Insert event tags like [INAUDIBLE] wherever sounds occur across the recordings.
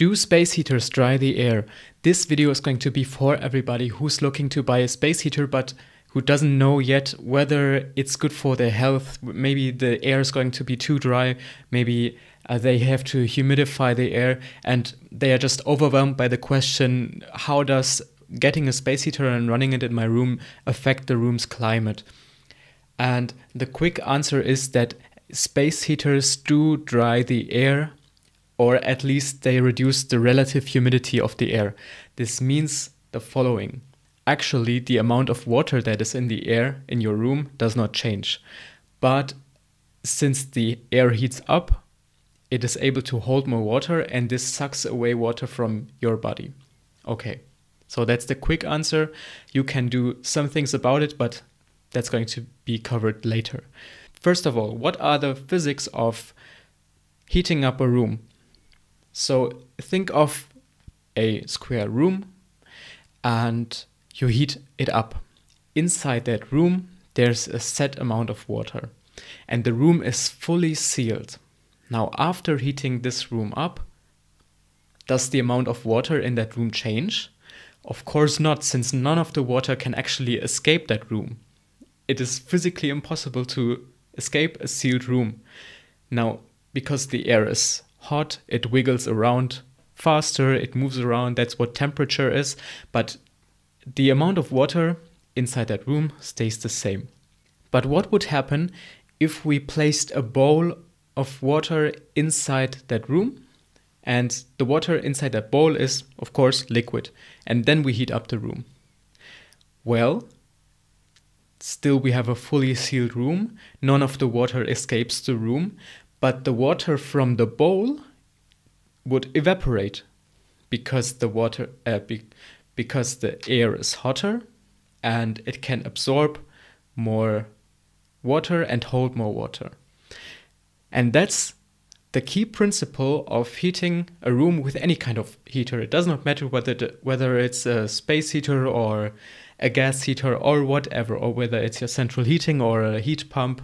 Do space heaters dry the air? This video is going to be for everybody who's looking to buy a space heater but who doesn't know yet whether it's good for their health. Maybe the air is going to be too dry, maybe uh, they have to humidify the air, and they are just overwhelmed by the question how does getting a space heater and running it in my room affect the room's climate? And the quick answer is that space heaters do dry the air or at least they reduce the relative humidity of the air. This means the following. Actually, the amount of water that is in the air in your room does not change. But since the air heats up, it is able to hold more water and this sucks away water from your body. Okay, so that's the quick answer. You can do some things about it, but that's going to be covered later. First of all, what are the physics of heating up a room? So think of a square room and you heat it up. Inside that room, there's a set amount of water and the room is fully sealed. Now, after heating this room up, does the amount of water in that room change? Of course not, since none of the water can actually escape that room. It is physically impossible to escape a sealed room. Now, because the air is hot, it wiggles around faster, it moves around. That's what temperature is. But the amount of water inside that room stays the same. But what would happen if we placed a bowl of water inside that room? And the water inside that bowl is, of course, liquid. And then we heat up the room. Well, still we have a fully sealed room. None of the water escapes the room but the water from the bowl would evaporate because the water uh, be, because the air is hotter and it can absorb more water and hold more water. And that's the key principle of heating a room with any kind of heater. It does not matter whether the, whether it's a space heater or a gas heater or whatever, or whether it's your central heating or a heat pump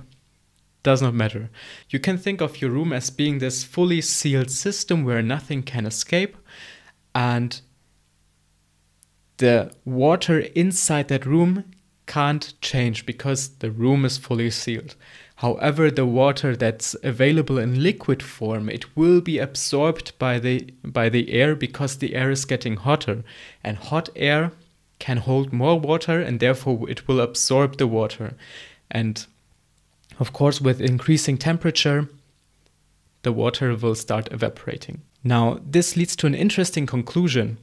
does not matter. You can think of your room as being this fully sealed system where nothing can escape and the water inside that room can't change because the room is fully sealed. However, the water that's available in liquid form, it will be absorbed by the by the air because the air is getting hotter and hot air can hold more water and therefore it will absorb the water. And of course, with increasing temperature, the water will start evaporating. Now, this leads to an interesting conclusion.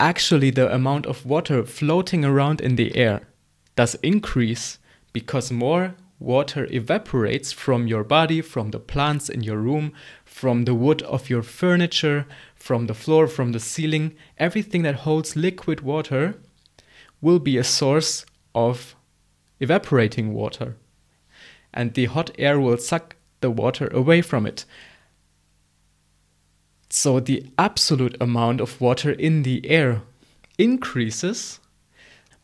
Actually, the amount of water floating around in the air does increase because more water evaporates from your body, from the plants in your room, from the wood of your furniture, from the floor, from the ceiling. Everything that holds liquid water will be a source of evaporating water and the hot air will suck the water away from it. So the absolute amount of water in the air increases,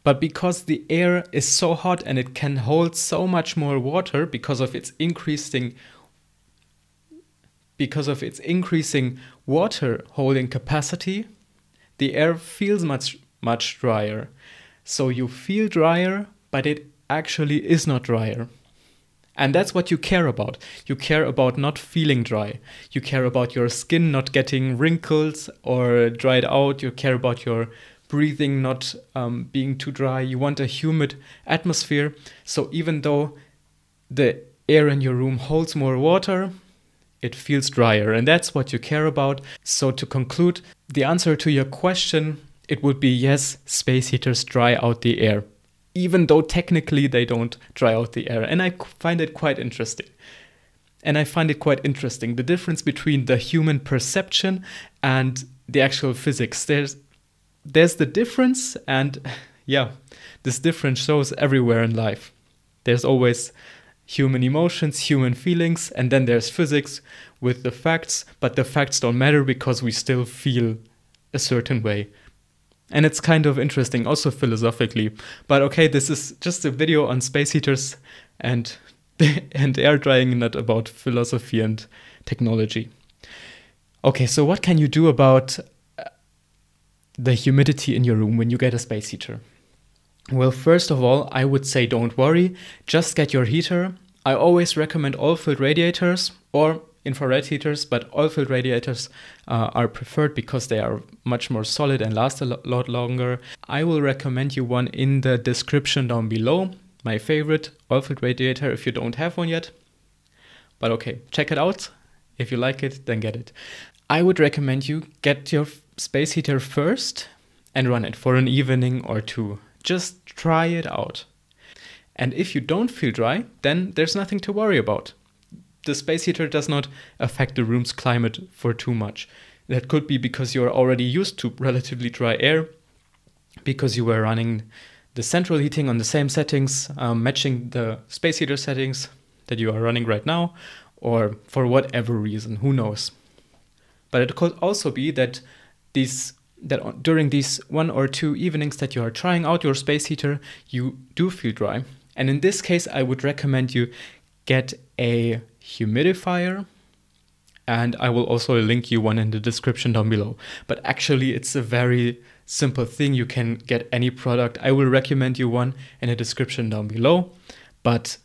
but because the air is so hot and it can hold so much more water because of its increasing because of its increasing water holding capacity, the air feels much much drier. So you feel drier, but it actually is not drier. And that's what you care about. You care about not feeling dry. You care about your skin not getting wrinkles or dried out. You care about your breathing not um, being too dry. You want a humid atmosphere. So even though the air in your room holds more water, it feels drier. And that's what you care about. So to conclude, the answer to your question, it would be yes, space heaters dry out the air even though technically they don't dry out the air. And I find it quite interesting. And I find it quite interesting the difference between the human perception and the actual physics. There's there's the difference, and yeah, this difference shows everywhere in life. There's always human emotions, human feelings, and then there's physics with the facts, but the facts don't matter because we still feel a certain way. And it's kind of interesting, also philosophically. But okay, this is just a video on space heaters and [LAUGHS] and air drying, not about philosophy and technology. Okay, so what can you do about uh, the humidity in your room when you get a space heater? Well, first of all, I would say don't worry, just get your heater. I always recommend oil filled radiators or infrared heaters, but oil filled radiators uh, are preferred because they are much more solid and last a lot longer. I will recommend you one in the description down below. My favorite oil filled radiator if you don't have one yet. But okay, check it out. If you like it, then get it. I would recommend you get your space heater first and run it for an evening or two. Just try it out. And if you don't feel dry, then there's nothing to worry about. The space heater does not affect the room's climate for too much. That could be because you're already used to relatively dry air, because you were running the central heating on the same settings, um, matching the space heater settings that you are running right now, or for whatever reason, who knows. But it could also be that these that during these one or two evenings that you are trying out your space heater, you do feel dry. And in this case, I would recommend you get a humidifier. And I will also link you one in the description down below. But actually, it's a very simple thing. You can get any product. I will recommend you one in the description down below. But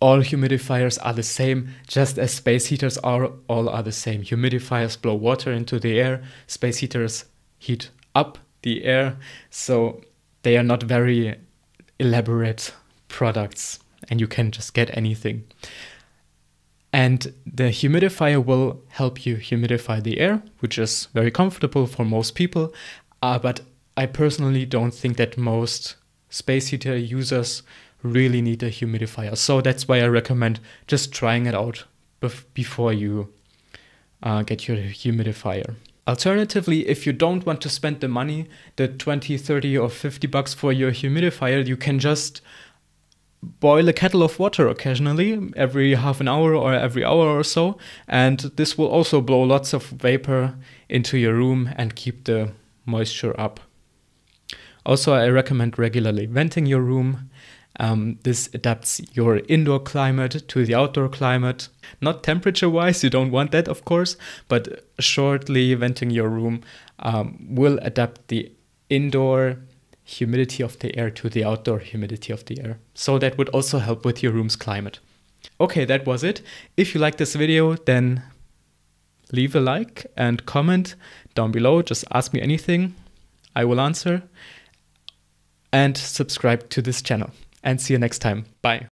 all humidifiers are the same, just as space heaters are all are the same. Humidifiers blow water into the air, space heaters heat up the air, so they are not very elaborate products and you can just get anything. And the humidifier will help you humidify the air, which is very comfortable for most people. Uh, but I personally don't think that most space heater users really need a humidifier. So that's why I recommend just trying it out bef- before you uh, get your humidifier. Alternatively, if you don't want to spend the money, the 20, 30 or 50 bucks for your humidifier, you can just boil a kettle of water occasionally, every half an hour or every hour or so, and this will also blow lots of vapor into your room and keep the moisture up. Also, I recommend regularly venting your room um, this adapts your indoor climate to the outdoor climate. Not temperature wise, you don't want that, of course, but shortly venting your room um, will adapt the indoor humidity of the air to the outdoor humidity of the air. So that would also help with your room's climate. Okay, that was it. If you like this video, then leave a like and comment down below. Just ask me anything, I will answer. And subscribe to this channel and see you next time. Bye.